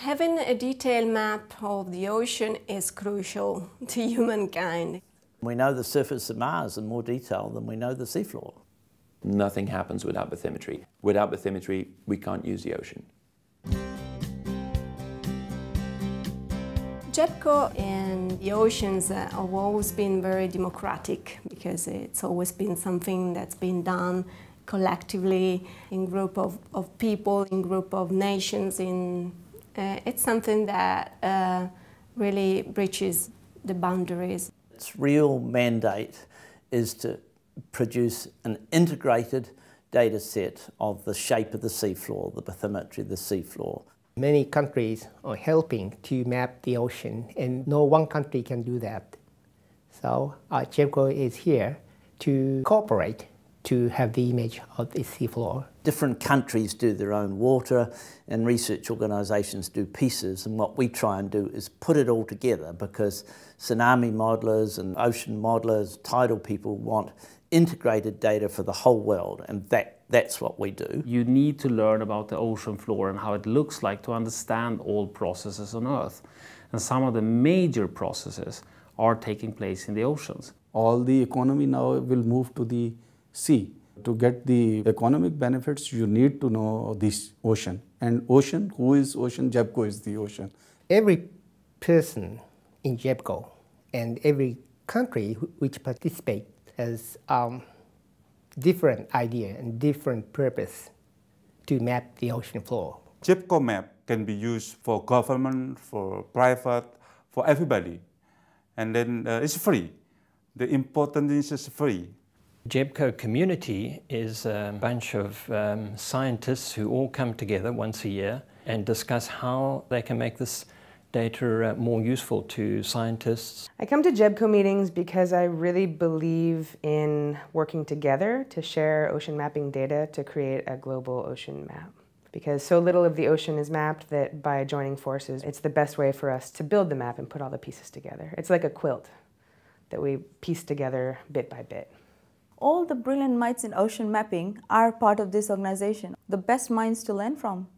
Having a detailed map of the ocean is crucial to humankind. We know the surface of Mars in more detail than we know the seafloor. Nothing happens without bathymetry. Without bathymetry, we can't use the ocean. GEBCO and the oceans have always been very democratic because it's always been something that's been done collectively in group of, of people, in group of nations. In, uh, it's something that uh, really breaches the boundaries. Its real mandate is to produce an integrated data set of the shape of the seafloor, the bathymetry of the seafloor. Many countries are helping to map the ocean, and no one country can do that. So uh, GEBCO is here to cooperate to have the image of the seafloor. Different countries do their own water and research organisations do pieces and what we try and do is put it all together because tsunami modelers and ocean modelers, tidal people want integrated data for the whole world and that, that's what we do. You need to learn about the ocean floor and how it looks like to understand all processes on Earth. And some of the major processes are taking place in the oceans. All the economy now will move to the sea. To get the economic benefits, you need to know this ocean. And ocean, who is ocean? GEBCO is the ocean. Every person in GEBCO and every country which participates has um, different idea and different purpose to map the ocean floor. GEBCO map can be used for government, for private, for everybody. And then uh, it's free. The important is it's free. GEBCO community is a bunch of um, scientists who all come together once a year and discuss how they can make this data uh, more useful to scientists. I come to GEBCO meetings because I really believe in working together to share ocean mapping data to create a global ocean map. Because so little of the ocean is mapped that by joining forces, it's the best way for us to build the map and put all the pieces together. It's like a quilt that we piece together bit by bit. All the brilliant minds in ocean mapping are part of this organization, the best minds to learn from.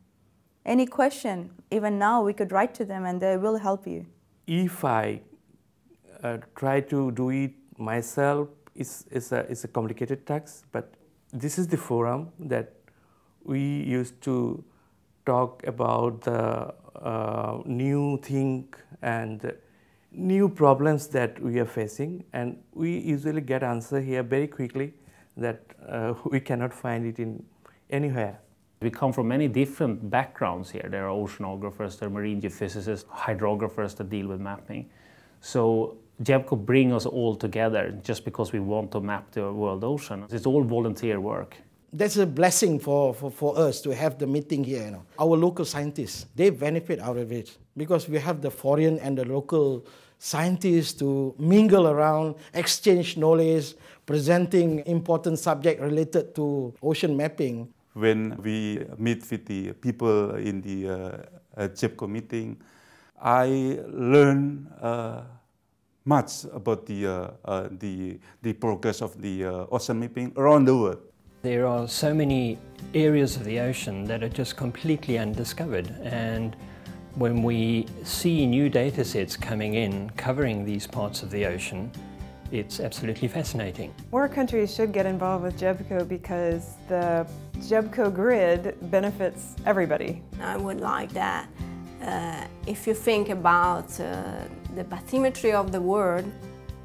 Any question, even now, we could write to them and they will help you. If I uh, try to do it myself, it's, it's, a, it's a complicated task, but this is the forum that we used to talk about the uh, new thing and new problems that we are facing and we usually get answer here very quickly that uh, we cannot find it in anywhere. We come from many different backgrounds here. There are oceanographers, there are marine geophysicists, hydrographers that deal with mapping. So GEBCO bring us all together just because we want to map the world ocean. It's all volunteer work. That's a blessing for, for, for us to have the meeting here. You know. Our local scientists, they benefit out of it because we have the foreign and the local scientists to mingle around, exchange knowledge, presenting important subject related to ocean mapping. When we meet with the people in the uh, GEBCO meeting, I learn uh, much about the, uh, uh, the, the progress of the uh, ocean mapping around the world. There are so many areas of the ocean that are just completely undiscovered and when we see new data sets coming in covering these parts of the ocean, it's absolutely fascinating. More countries should get involved with GEBCO because the GEBCO grid benefits everybody. I would like that. Uh, if you think about uh, the bathymetry of the world,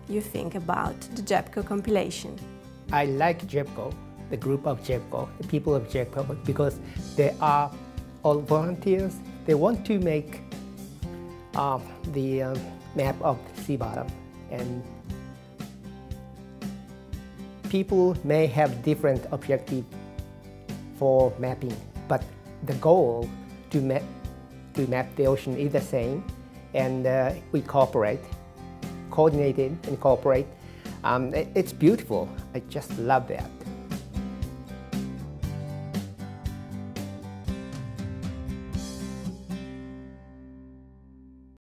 you think about the GEBCO compilation. I like GEBCO the group of GEBCO, the people of GEBCO, because they are all volunteers. They want to make uh, the uh, map of the sea bottom. And people may have different objective for mapping, but the goal to map, to map the ocean is the same, and uh, we cooperate, coordinate and cooperate. Um, it's beautiful. I just love that.